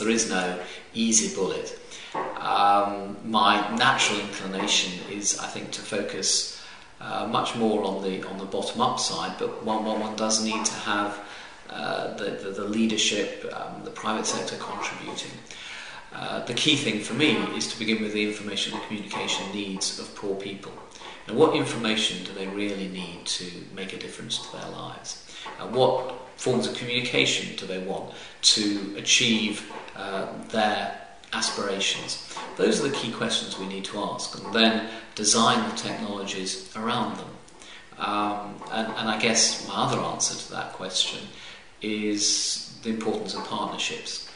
There is no easy bullet. Um, my natural inclination is, I think, to focus uh, much more on the on the bottom up side, but one one, one does need to have uh, the, the, the leadership, um, the private sector contributing. Uh, the key thing for me is to begin with the information and communication needs of poor people. Now, what information do they really need to make a difference to their lives? Uh, what forms of communication do they want to achieve their aspirations? Those are the key questions we need to ask, and then design the technologies around them. Um, and, and I guess my other answer to that question is the importance of partnerships.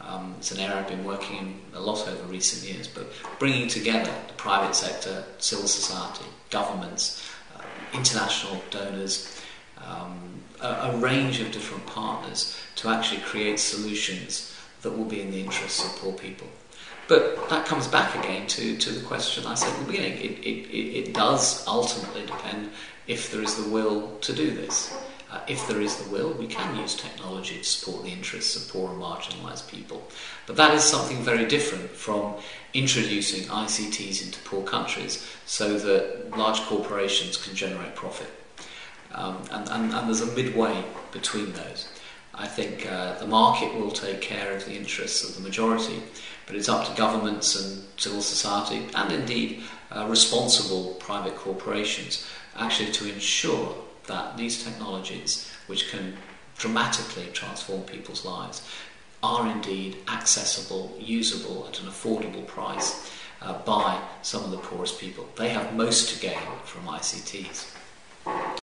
Um, it's an area I've been working in a lot over recent years, but bringing together the private sector, civil society, governments, uh, international donors, um, a, a, range of different partners to actually create solutions that will be in the interests of poor people. But that comes back again to, to the question I said at the beginning. It, it, it does ultimately depend if there is the will to do this. Uh, if there is the will, we can use technology to support the interests of poor and marginalised people. But that is something very different from introducing ICTs into poor countries so that large corporations can generate profit. Um, and, and, and, there's a midway between those. I think uh, the market will take care of the interests of the majority, but it's up to governments and civil society, and indeed uh, responsible private corporations, actually to ensure that these technologies, which can dramatically transform people's lives, are indeed accessible, usable at an affordable price uh, by some of the poorest people. They have most to gain from ICTs.